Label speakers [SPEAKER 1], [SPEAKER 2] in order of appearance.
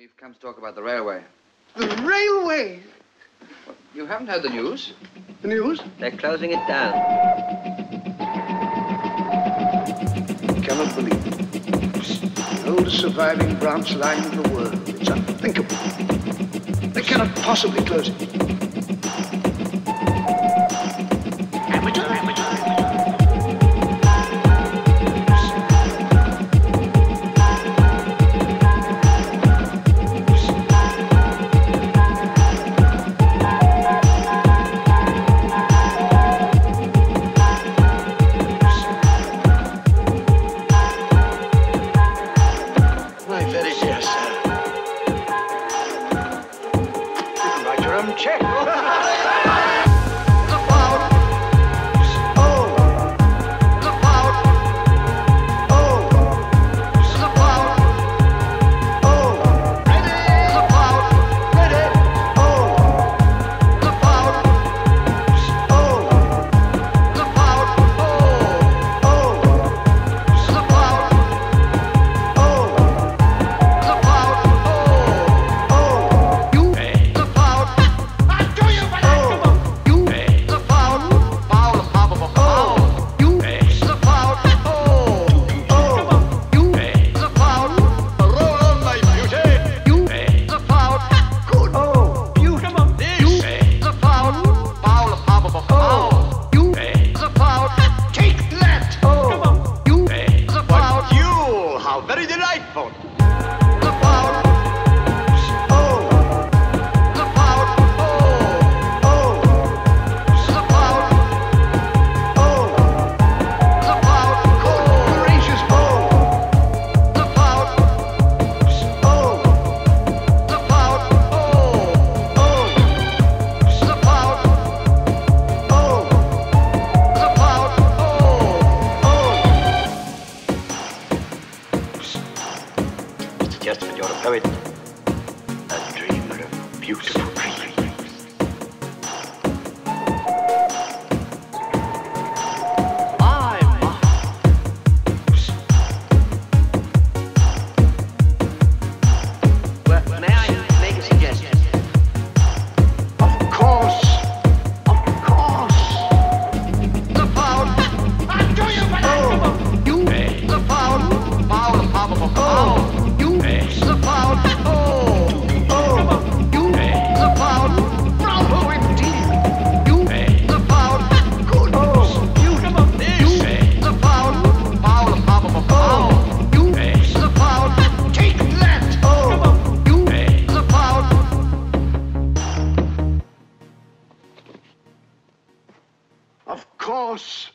[SPEAKER 1] We've come to talk about the railway.
[SPEAKER 2] The railway?
[SPEAKER 1] Well, you haven't heard the news.
[SPEAKER 2] The news?
[SPEAKER 3] They're closing it down.
[SPEAKER 2] You cannot believe it. The oldest surviving branch line in the world. It's unthinkable. They cannot possibly close it. damn check.
[SPEAKER 4] How very delightful. just what you're a poet, a dreamer of beautiful dreams.
[SPEAKER 2] course,